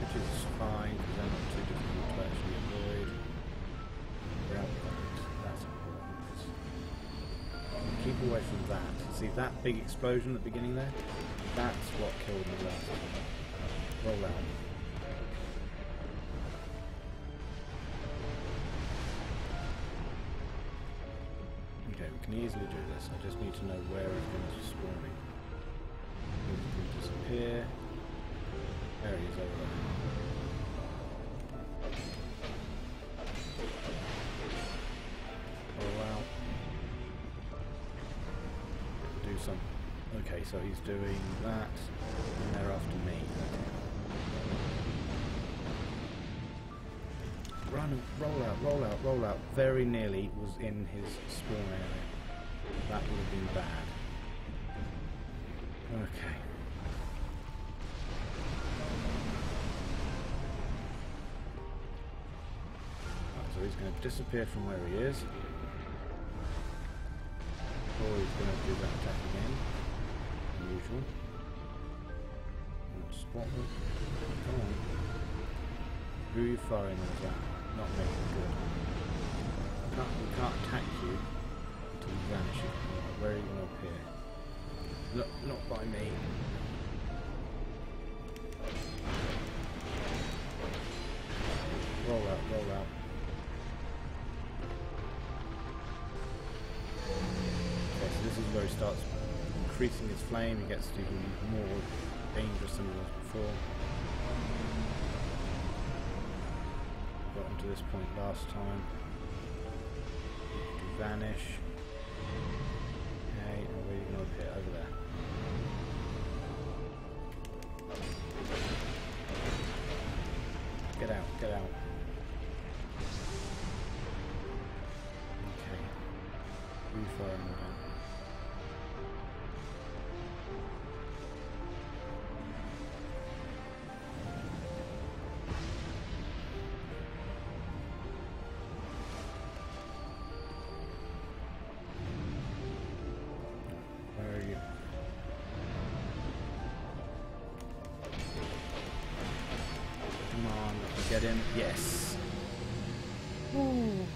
Which is fine because they're not too difficult to actually avoid. That. See that big explosion at the beginning there? That's what killed me last time. Roll out. Okay, we can easily do this. I just need to know where everything's spawning. Disappear. There he is over there. Some. Okay, so he's doing that, and they're after me. Run, roll out, roll out, roll out. Very nearly was in his spawn area. That would have been bad. Okay. So he's going to disappear from where he is. He's going to do that attack again. Unusual. Spot them. Come on. Who are you firing at? Not making good. We can't, we can't attack you until you vanish. Where are you going to appear? Not by me. Roll out, roll out. Starts increasing his flame. He gets to be more dangerous than he was before. Got him to this point last time. Vanish. Okay, and you going to appear? Over there. Get out, get out. Okay. Refire get in. Yes. Ooh.